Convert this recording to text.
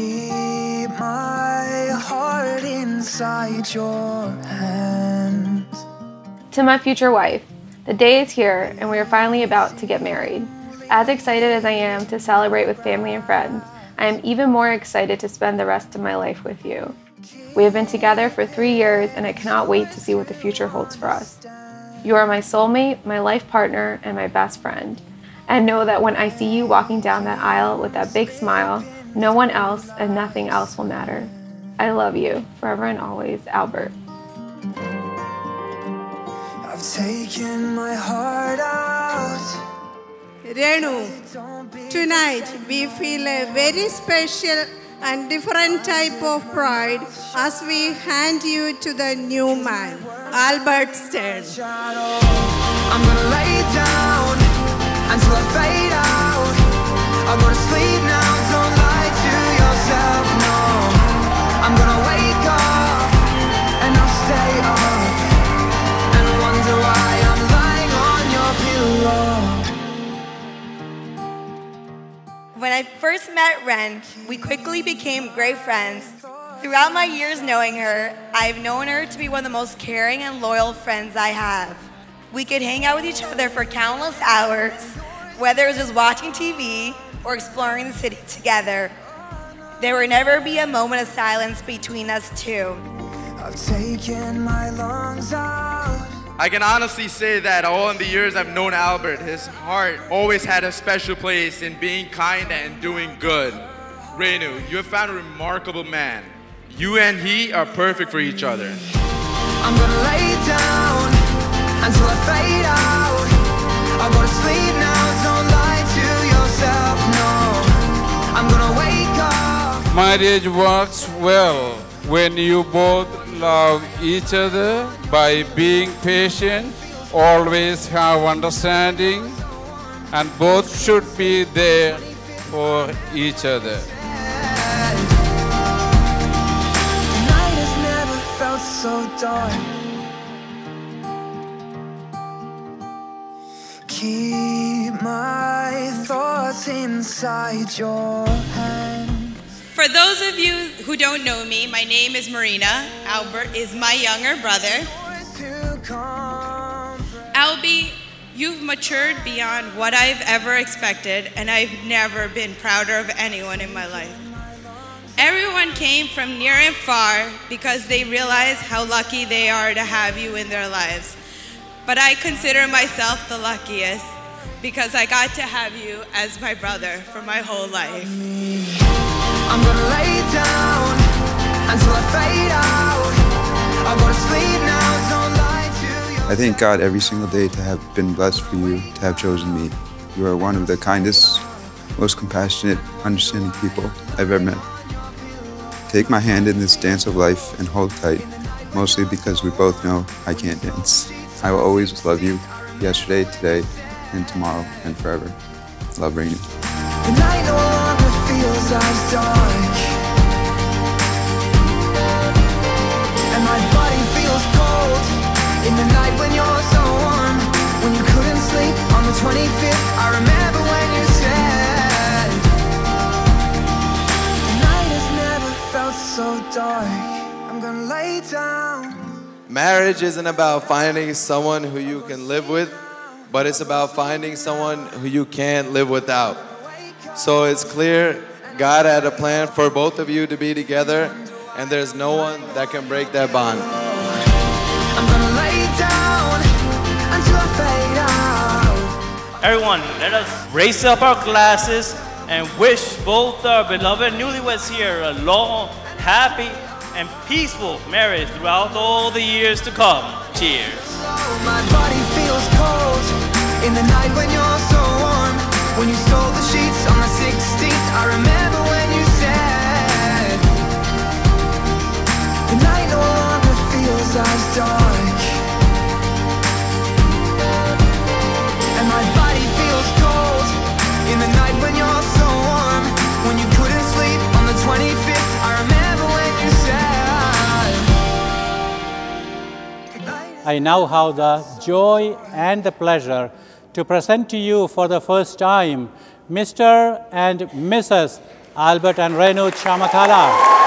Keep my heart inside your hands. To my future wife, the day is here and we are finally about to get married. As excited as I am to celebrate with family and friends, I am even more excited to spend the rest of my life with you. We have been together for three years and I cannot wait to see what the future holds for us. You are my soulmate, my life partner, and my best friend. And know that when I see you walking down that aisle with that big smile, no one else and nothing else will matter. I love you, forever and always, Albert. I've taken my heart out. Renu, tonight we feel a very special and different type of pride as we hand you to the new man, Albert Stern. I'm gonna lay down until I fade out. I'm gonna sleep When I first met Ren, we quickly became great friends. Throughout my years knowing her, I've known her to be one of the most caring and loyal friends I have. We could hang out with each other for countless hours, whether it was just watching TV or exploring the city together. There would never be a moment of silence between us two. I've taken my lungs out. I can honestly say that all in the years I've known Albert, his heart always had a special place in being kind and doing good. Renu, you have found a remarkable man. You and he are perfect for each other. I'm gonna lay down until I fade out. I'm gonna sleep now, don't lie to yourself, no. I'm gonna wake up. Marriage works well when you both love each other by being patient, always have understanding, and both should be there for each other. So dark. Keep my thoughts inside your hand. For those of you who don't know me, my name is Marina. Albert is my younger brother. Albie, you've matured beyond what I've ever expected, and I've never been prouder of anyone in my life. Everyone came from near and far because they realize how lucky they are to have you in their lives. But I consider myself the luckiest because I got to have you as my brother for my whole life. I'm gonna lay down until I fade out. I'm gonna sleep now, don't lie to yourself. I thank God every single day to have been blessed for you, to have chosen me. You are one of the kindest, most compassionate, understanding people I've ever met. Take my hand in this dance of life and hold tight, mostly because we both know I can't dance. I will always love you, yesterday, today, and tomorrow, and forever. Love, Rainy. Dark. And my body feels cold in the night when you're so warm. When you couldn't sleep on the 25th, I remember when you said, The night has never felt so dark. I'm gonna lay down. Marriage isn't about finding someone who you can live with, but it's about finding someone who you can't live without. So it's clear God had a plan for both of you to be together, and there's no one that can break that bond. I'm gonna lay down until I fade out. Everyone, let us raise up our glasses and wish both our beloved newlyweds here a long, happy, and peaceful marriage throughout all the years to come. Cheers. When you stole the sheets on the 16th, I remember when you said, The night no longer feels as dark. And my body feels cold in the night when you're so warm. When you couldn't sleep on the 25th, I remember when you said, I the joy and the pleasure to present to you for the first time Mr. and Mrs. Albert and Renu Chamakala.